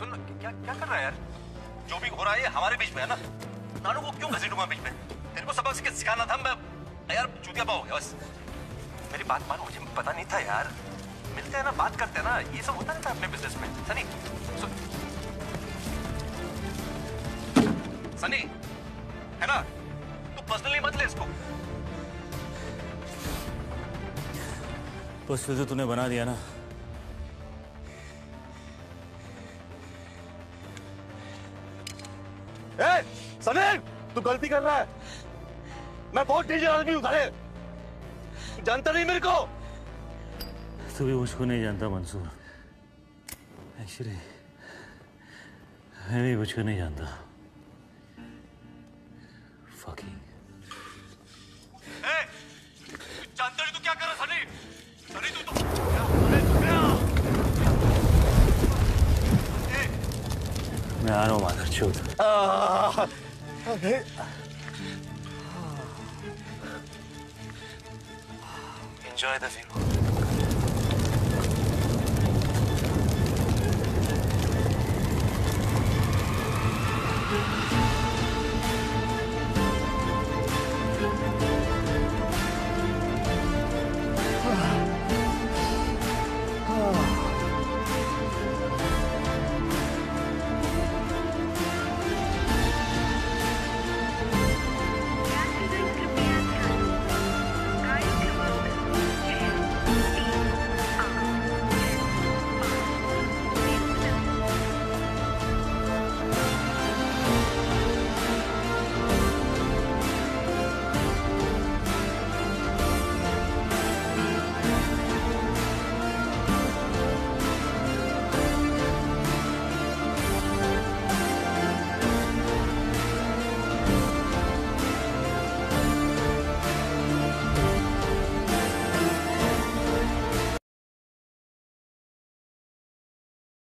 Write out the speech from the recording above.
सुन, क्या क्या कर रहा है यार? जो भी हो रहा है हमारे बीच में है ना? नानू को क्यों घसीटूँगा बीच में? तेरे को सबक सीख, सिखाना था, मैं यार चूतिया पा हो गया, बस। मेरी बात मान, मुझे पता नहीं था यार। मिलते हैं ना, बात करते हैं ना, ये सब होता नहीं था अपने बिज़नेस में, सनी। सुन। सनी, है ना? तू पर्सनली मत ले इसको। बस तो तूने बना दिया ना। ए, समीर तू गलती कर रहा है। मैं बहुत डेंजर आदमी हूँ जानता नहीं मेरे को। तू भी मुझको नहीं जानता मंसूर। एक्चुअली मैं भी मुझको नहीं जानता। Fucking. i don't want to choose ok enjoy the view